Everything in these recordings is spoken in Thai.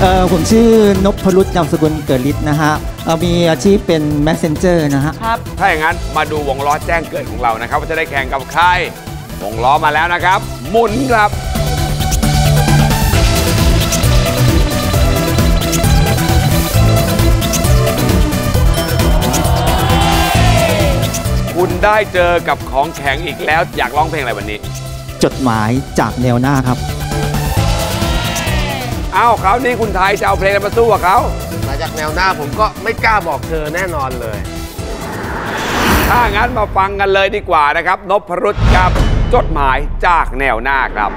เอ่อผมชื่อนพรุษนามสกุลเกิดฤทธิ์นะฮะเอ่อมีอาชีพเป็น messenger นะฮะ ครับ ถ้าอย่างนั้นมาดูวงล้อแจ้งเกิดของเรานะครับ ว่าจะได้แข่งกับใครวงล้อมาแล้วนะครับ หมุนครับคุณได้เจอกับของแข็งอีกแล้ว อยากร้องเพลงอะไรวันนี้ จดหมายจากแนวหน้าครับเอ้าเขาวนี่คุณไทยจะเอาเพลงอะไรมาสู้กับเขามาจากแนวหน้าผมก็ไม่กล้าบอกเธอแน่นอนเลย ถ้างั้นมาฟังกันเลยดีกว่านะครับนพรุษกับจดหมายจากแนวหน้าครับ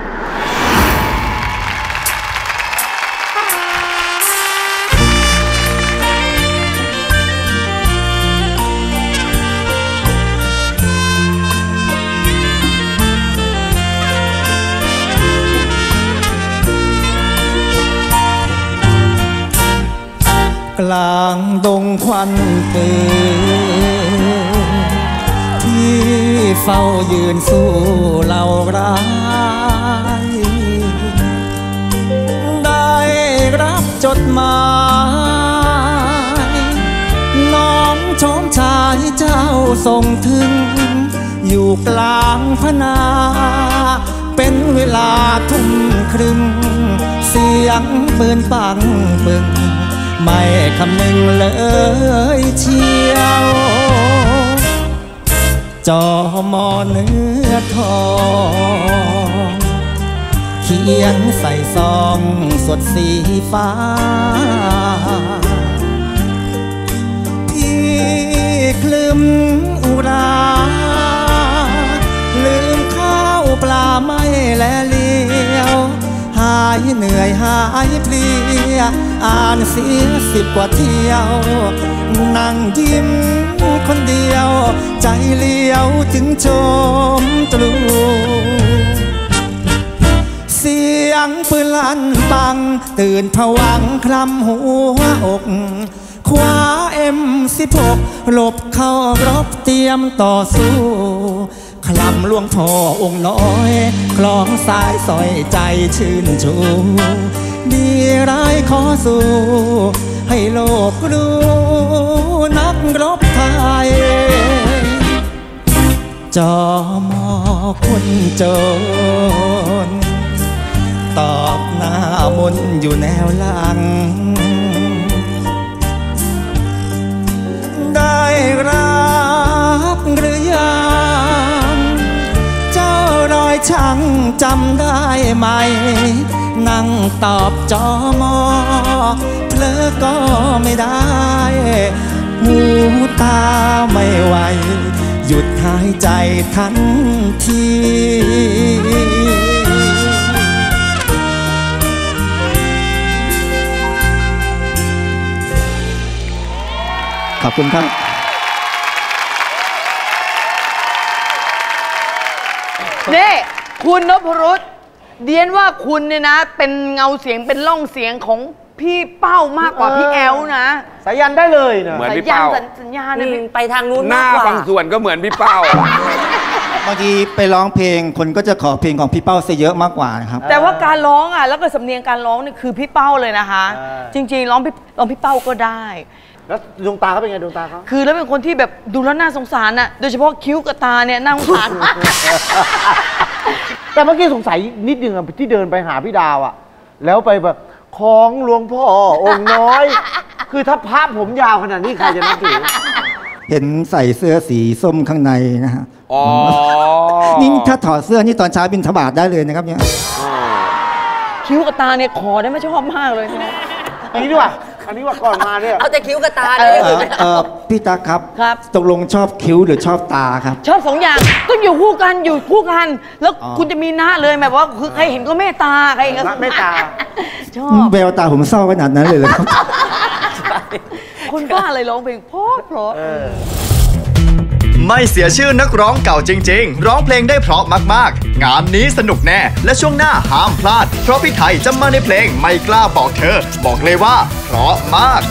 กลางดงควันปืนที่เฝ้ายืนสู้เหล่าร้าย ได้รับจดหมายน้องชมชายเจ้าส่งถึง อยู่กลางพนา เป็นเวลาทุ่มครึ่ง เสียงปืนปังปึง ไม่คำนึงเลยเชียวจอมอเนื้อทองเขียนใส่ซองสดสีฟ้าพี่คลืมอุรา ลืมข้าวปลาไม่แลเลียว หายเหนื่อยหายเพลีย อ่านเสียสิบกว่าเที่ยว นั่งยิ้มคนเดียว ใจเลี้ยวถึงชมตรูเสียงปืนลั่นปัง ตื่นผวังคลำหัวอกคว้าเอ็มสิบหกหลบเข้ารบเตรียมต่อสู้คลำลวงพ่อองค์น้อย คลองสายสอยใจชื่นชู ดีร้ายขอสู้ให้โลกรู้นักรบไทยจอมอคนจน ตอบหน้ามนอยู่แนวหลัง ได้รับหรือยังเจ้ารอยช่างจำได้ไหม นั่งตอบจอมอเพลอก็ไม่ได้หูตาไม่ไหว หยุดหายใจทันทีขอบคุณครับ นี่ คุณนพรุษ เดียนว่าคุณเนี่ยนะ เป็นเงาเสียงเป็นร่องเสียงของพี่เป้ามากกว่าพี่แอลนะสายันได้เลยนะเหมือนสัญพี่ญาณเป้า สัญญาณเนี่ยพี่ไปทางนู้นหมาน้ากกว่าบางส่วนก็เหมือนพี่เป้า บางทีไปร้องเพลงคนก็จะขอเพลงของพี่เป้าซะเยอะมากกว่านะครับ แต่ว่าการร้องอะแล้วก็สำเนียงการร้องนี่คือพี่เป้าเลยนะคะจริง ๆ ร้องพี่ร้องพี่เป้าก็ได้ แล้วดวงตาเขาเป็นไงดวงตาเขาคือแล้วเป็นคนที่แบบดูแล้วน่าสงสารน่ะโดยเฉพาะคิ้วกับตาเนี่ยน่าสงสารมาก แต่เมื่อกี้สงสัยนิดนึงอะที่เดินไปหาพี่ดาวอะแล้วไปแบบของหลวงพ่อองค์น้อย คือถ้าพระผมยาวขนาดนี้ใครจะนับถือ เห็นใส่เสื้อสีส้มข้างในนะฮะอ๋อนี่ถ้าถอดเสื้อนี่ตอนเช้าบินทบาทได้เลยนะครับเนี่ย คิ้วกับตาเนี่ยขอได้ไหม่ชอบมากเลยอันนี้ดีกว่า อันนี้ว่าก่อนมาเนี่ย เอาแต่คิ้วกับตาเอเนี่ยอเออพี่ตาครับ ครับ ตกลงชอบคิ้วหรือชอบตาครับ ชอบสองอย่างก็อยู่คู่กันอยู่คู่กัน แล้วอ๋อ คุณจะมีหน้าเลยแบบว่าคือใครเห็นก็เมตตาใครเห็นก็เมตตา ชอบ แววตาผมเศร้าขนาดนั้นเลยเหรอครับคนบ้าอะไรร้องเพลงเพราะเพราะ ไม่เสียชื่อนักร้องเก่าจริง ๆ ร้องเพลงได้เพราะมากๆ งานนี้สนุกแน่ และช่วงหน้าห้ามพลาด เพราะพี่ไทยจะมาในเพลงไม่กล้าบอกเธอ บอกเลยว่าเพราะมาก